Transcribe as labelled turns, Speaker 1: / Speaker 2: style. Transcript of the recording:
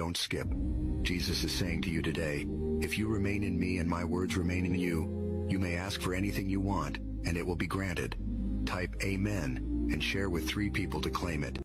Speaker 1: Don't skip. Jesus is saying to you today, if you remain in me and my words remain in you, you may ask for anything you want, and it will be granted. Type Amen and share with three people to claim it.